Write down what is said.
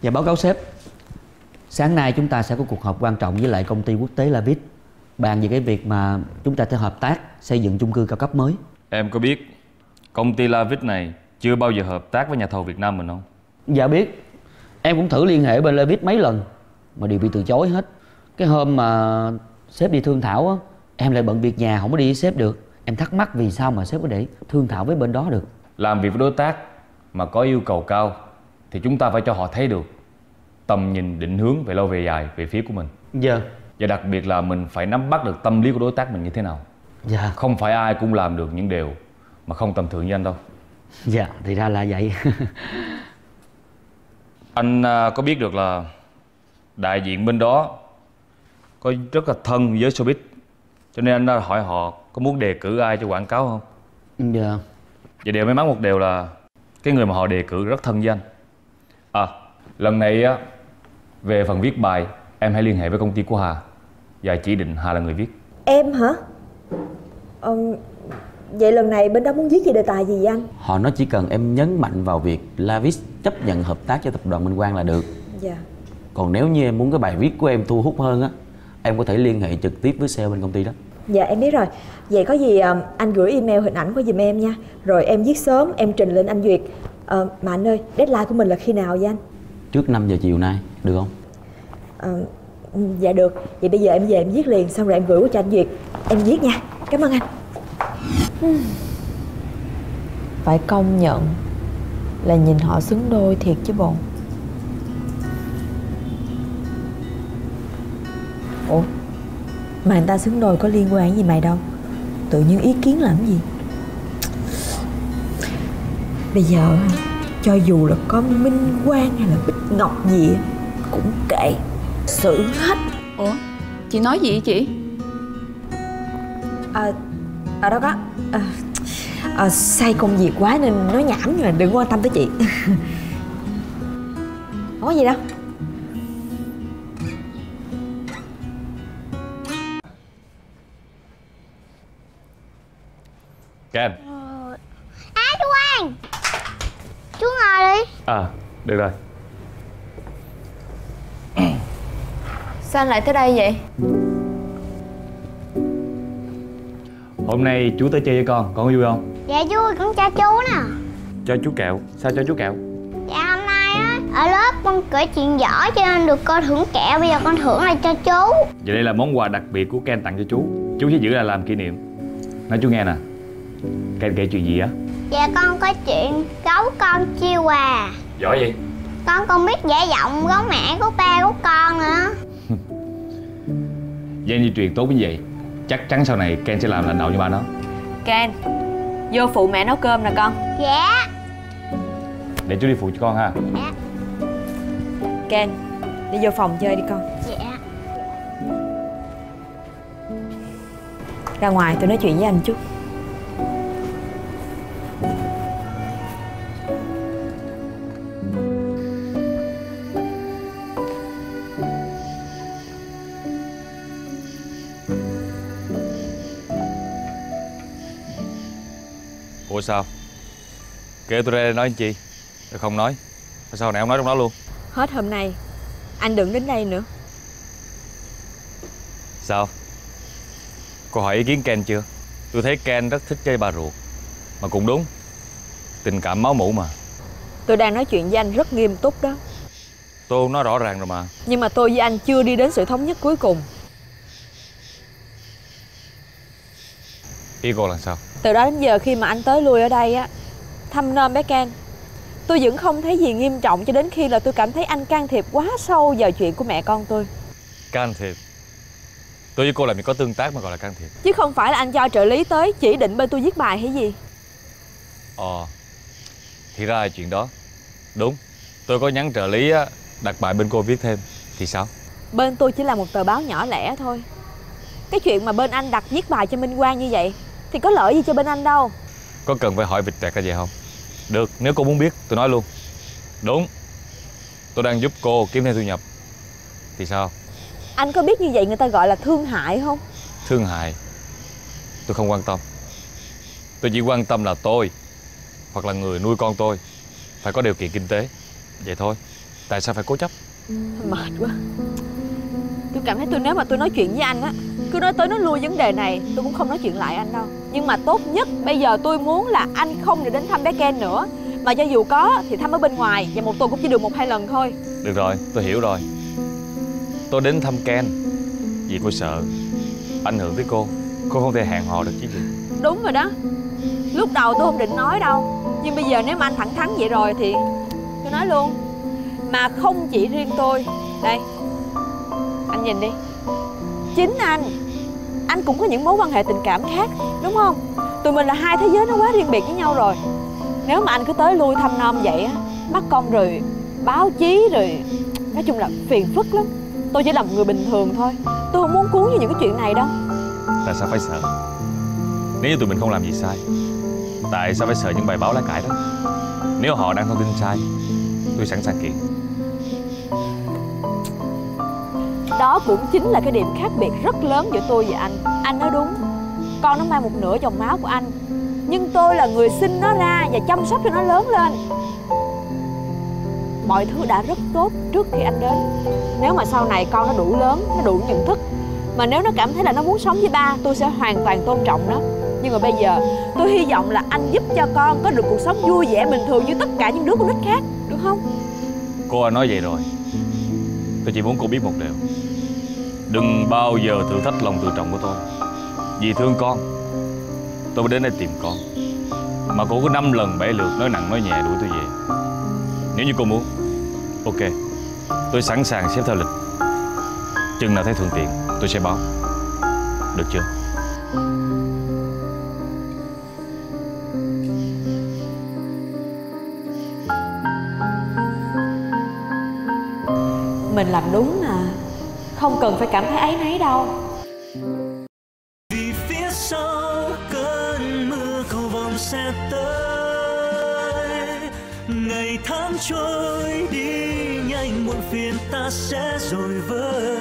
Dạ báo cáo sếp Sáng nay chúng ta sẽ có cuộc họp quan trọng với lại công ty quốc tế Lavit Bàn về cái việc mà chúng ta sẽ hợp tác xây dựng chung cư cao cấp mới. Em có biết công ty Lavit này chưa bao giờ hợp tác với nhà thầu Việt Nam mình không? Dạ biết. Em cũng thử liên hệ bên Lavit mấy lần Mà đều bị từ chối hết. Cái hôm mà sếp đi thương thảo á Em lại bận việc nhà không có đi với sếp được. Em thắc mắc vì sao mà sếp có để thương thảo với bên đó được. Làm việc với đối tác mà có yêu cầu cao thì chúng ta phải cho họ thấy được tầm nhìn định hướng về lâu về dài về phía của mình. Dạ Và đặc biệt là mình phải nắm bắt được tâm lý của đối tác mình như thế nào. Dạ Không phải ai cũng làm được những điều mà không tầm thường như anh đâu. Dạ thì ra là vậy Anh à, có biết được là đại diện bên đó có rất là thân với showbiz cho nên anh đã hỏi họ có muốn đề cử ai cho quảng cáo không? Dạ Và điều may mắn một điều là cái người mà họ đề cử rất thân với anh. À, lần này á về phần viết bài em hãy liên hệ với công ty của Hà và chỉ định Hà là người viết. Em hả? Ờ, vậy lần này bên đó muốn viết về đề tài gì vậy anh? Họ nói chỉ cần em nhấn mạnh vào việc Lavis chấp nhận hợp tác cho tập đoàn Minh Quang là được Dạ Còn nếu như em muốn cái bài viết của em thu hút hơn á Em có thể liên hệ trực tiếp với sale bên công ty đó Dạ em biết rồi Vậy có gì ờ, anh gửi email hình ảnh của giùm em nha Rồi em viết sớm em trình lên anh duyệt Ờ, Mà anh ơi deadline của mình là khi nào vậy anh? Trước 5 giờ chiều nay, được không? Ờ, ừ, dạ được. Vậy bây giờ em về em viết liền Xong rồi em gửi qua cho anh duyệt. Em viết nha. Cảm ơn anh. Phải công nhận Là nhìn họ xứng đôi thiệt chứ bộ. Ủa? Mà người ta xứng đôi có liên quan gì mày đâu? Tự nhiên ý kiến làm gì? Bây giờ Cho dù là có Minh Quang hay là Bích Ngọc gì Cũng kệ. Xử hết. Ủa chị nói gì vậy chị? À, à đâu có. À, à, Say công việc quá nên nói nhảm nhưng mà đừng quan tâm tới chị. Không có gì đâu. Ken. À chú Quang Chú ngồi đi À, được rồi. Sao anh lại tới đây vậy Hôm nay chú tới chơi với con, con có vui không? Dạ vui cũng cho chú nè Cho chú kẹo. Sao cho chú kẹo? Dạ hôm nay á Ở lớp con kể chuyện giỏi cho nên được con thưởng kẹo Bây giờ con thưởng lại cho chú Vậy đây là món quà đặc biệt của Ken tặng cho chú. Chú sẽ giữ lại làm kỷ niệm. Nói chú nghe nè. Ken kể chuyện gì á? Dạ con có chuyện gấu con chiêu quà Giỏi vậy? Con còn biết giả giọng gấu mẹ của ba của con nữa. Giang di truyền tốt như vậy Chắc chắn sau này Ken sẽ làm lãnh đạo cho ba nó. Ken Vô phụ mẹ nấu cơm nè con. Dạ. Để chú đi phụ cho con ha. Dạ. Ken Đi vô phòng chơi đi con. Dạ. Ra ngoài tôi nói chuyện với anh chút Ủa sao? Kêu tôi ra đây nói chi? Tôi không nói. Sao sau này không nói trong đó luôn? Hết hôm nay Anh đừng đến đây nữa. Sao? Cô hỏi ý kiến Ken chưa? Tôi thấy Ken rất thích chơi bà ruột. Mà cũng đúng. Tình cảm máu mủ mà. Tôi đang nói chuyện với anh rất nghiêm túc đó. Tôi nói rõ ràng rồi mà. Nhưng mà tôi với anh chưa đi đến sự thống nhất cuối cùng Ý cô là sao? Từ đó đến giờ khi mà anh tới lui ở đây á Thăm nom bé Ken Tôi vẫn không thấy gì nghiêm trọng cho đến khi là tôi cảm thấy anh can thiệp quá sâu vào chuyện của mẹ con tôi. Can thiệp? Tôi với cô làm gì có tương tác mà gọi là can thiệp. Chứ không phải là anh cho trợ lý tới chỉ định bên tôi viết bài hay gì. Ờ Thì ra là chuyện đó. Đúng Tôi có nhắn trợ lý á Đặt bài bên cô viết thêm Thì sao? Bên tôi chỉ là một tờ báo nhỏ lẻ thôi. Cái chuyện mà bên anh đặt viết bài cho Minh Quang như vậy Thì có lợi gì cho bên anh đâu. Có cần phải hỏi vịt trẹt cái gì không? Được nếu cô muốn biết tôi nói luôn. Đúng. Tôi đang giúp cô kiếm thêm thu nhập. Thì sao? Anh có biết như vậy người ta gọi là thương hại không? Thương hại? Tôi không quan tâm. Tôi chỉ quan tâm là tôi Hoặc là người nuôi con tôi Phải có điều kiện kinh tế. Vậy thôi. Tại sao phải cố chấp? Mệt quá. Tôi cảm thấy tôi nếu mà tôi nói chuyện với anh á Cứ nói tới nói lui vấn đề này Tôi cũng không nói chuyện lại anh đâu Nhưng mà tốt nhất bây giờ tôi muốn là anh không được đến thăm bé Ken nữa. Mà cho dù có thì thăm ở bên ngoài Và một tuần cũng chỉ được một hai lần thôi. Được rồi tôi hiểu rồi. Tôi đến thăm Ken. Vì cô sợ Ảnh hưởng tới cô. Cô không thể hẹn hò được chứ gì. Đúng rồi đó. Lúc đầu tôi không định nói đâu. Nhưng bây giờ nếu mà anh thẳng thắn vậy rồi thì Tôi nói luôn. Mà không chỉ riêng tôi. Đây. Anh nhìn đi. Chính anh anh cũng có những mối quan hệ tình cảm khác, Đúng không? Tụi mình là hai thế giới nó quá riêng biệt với nhau rồi. Nếu mà anh cứ tới lui thăm nom vậy á Mắc công rồi Báo chí rồi, Nói chung là phiền phức lắm. Tôi chỉ là một người bình thường thôi, Tôi không muốn cuốn vào những cái chuyện này đâu. Tại sao phải sợ? Nếu như tụi mình không làm gì sai, Tại sao phải sợ những bài báo lá cải đó? Nếu họ đang thông tin sai, Tôi sẵn sàng kiện. Đó cũng chính là cái điểm khác biệt rất lớn giữa tôi và anh. Anh nói đúng Con nó mang một nửa dòng máu của anh Nhưng tôi là người sinh nó ra và chăm sóc cho nó lớn lên. Mọi thứ đã rất tốt trước khi anh đến. Nếu mà sau này con nó đủ lớn, nó đủ nhận thức Mà nếu nó cảm thấy là nó muốn sống với ba Tôi sẽ hoàn toàn tôn trọng nó. Nhưng mà bây giờ tôi hy vọng là anh giúp cho con có được cuộc sống vui vẻ bình thường như tất cả những đứa con nít khác Được không? Cô đã nói vậy rồi. Tôi chỉ muốn cô biết một điều. Đừng bao giờ thử thách lòng tự trọng của tôi. Vì thương con, Tôi mới đến đây tìm con. Mà cô cứ năm lần bảy lượt nói nặng nói nhẹ đuổi tôi về. Nếu như cô muốn, Ok, Tôi sẵn sàng xếp theo lịch. Chừng nào thấy thuận tiện, tôi sẽ báo. Được chưa? Mình làm đúng mà. Không cần phải cảm thấy áy náy đâu. Vì phía sau cơn mưa cầu vòng sẽ tới. Ngày tháng trôi đi nhanh, muộn phiền ta sẽ rồi vơi.